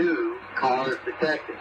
two callers detected.